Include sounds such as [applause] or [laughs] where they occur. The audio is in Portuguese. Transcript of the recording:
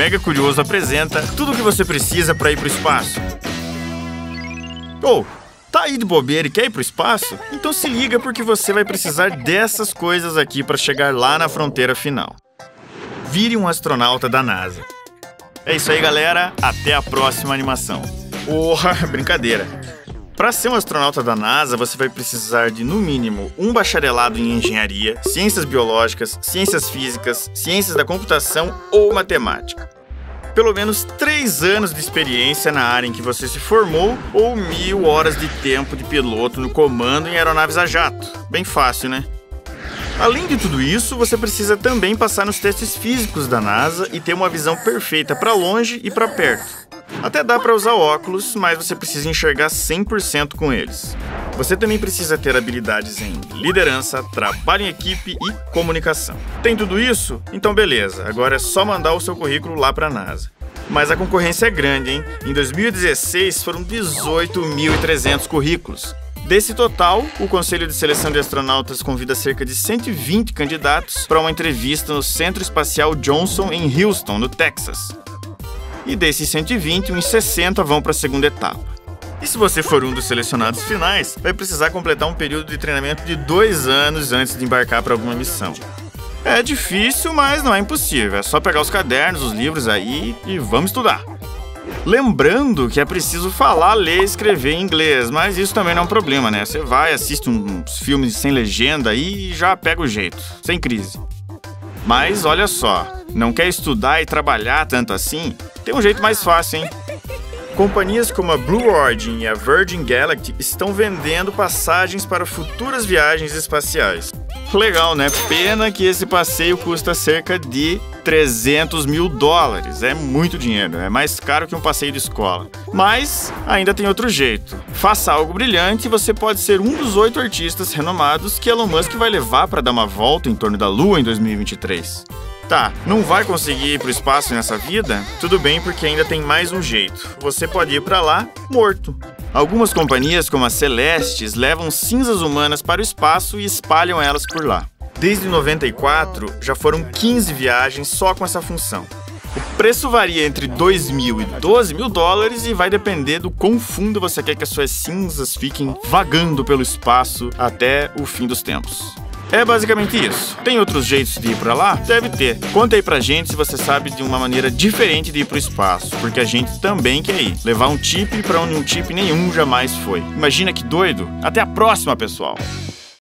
Mega Curioso apresenta tudo o que você precisa para ir pro espaço. Ou, oh, tá aí de bobeira e quer ir pro espaço? Então se liga porque você vai precisar dessas coisas aqui para chegar lá na fronteira final. Vire um astronauta da NASA. É isso aí, galera. Até a próxima animação. Porra, [laughs] brincadeira. Para ser um astronauta da NASA, você vai precisar de, no mínimo, um bacharelado em engenharia, ciências biológicas, ciências físicas, ciências da computação ou matemática. Pelo menos três anos de experiência na área em que você se formou ou mil horas de tempo de piloto no comando em aeronaves a jato. Bem fácil, né? Além de tudo isso, você precisa também passar nos testes físicos da NASA e ter uma visão perfeita para longe e para perto. Até dá para usar óculos, mas você precisa enxergar 100% com eles. Você também precisa ter habilidades em liderança, trabalho em equipe e comunicação. Tem tudo isso? Então beleza, agora é só mandar o seu currículo lá para a NASA. Mas a concorrência é grande, hein? Em 2016 foram 18.300 currículos. Desse total, o Conselho de Seleção de Astronautas convida cerca de 120 candidatos para uma entrevista no Centro Espacial Johnson em Houston, no Texas e desses 120, uns 60 vão para a segunda etapa. E se você for um dos selecionados finais, vai precisar completar um período de treinamento de dois anos antes de embarcar para alguma missão. É difícil, mas não é impossível. É só pegar os cadernos, os livros aí e vamos estudar. Lembrando que é preciso falar, ler e escrever em inglês, mas isso também não é um problema, né? Você vai, assiste uns filmes sem legenda e já pega o jeito, sem crise. Mas olha só, não quer estudar e trabalhar tanto assim? Tem um jeito mais fácil, hein? Companhias como a Blue Origin e a Virgin Galactic estão vendendo passagens para futuras viagens espaciais. Legal, né? Pena que esse passeio custa cerca de 300 mil dólares. É muito dinheiro, é mais caro que um passeio de escola. Mas ainda tem outro jeito. Faça algo brilhante e você pode ser um dos oito artistas renomados que Elon Musk vai levar para dar uma volta em torno da Lua em 2023. Tá, não vai conseguir ir pro espaço nessa vida? Tudo bem, porque ainda tem mais um jeito. Você pode ir para lá morto. Algumas companhias, como a Celestes, levam cinzas humanas para o espaço e espalham elas por lá. Desde 94, já foram 15 viagens só com essa função. O preço varia entre 2 mil e 12 mil dólares e vai depender do quão fundo você quer que as suas cinzas fiquem vagando pelo espaço até o fim dos tempos. É basicamente isso. Tem outros jeitos de ir para lá? Deve ter. Conta aí pra gente se você sabe de uma maneira diferente de ir pro espaço, porque a gente também quer ir. Levar um chip para onde um chip nenhum jamais foi. Imagina que doido. Até a próxima, pessoal.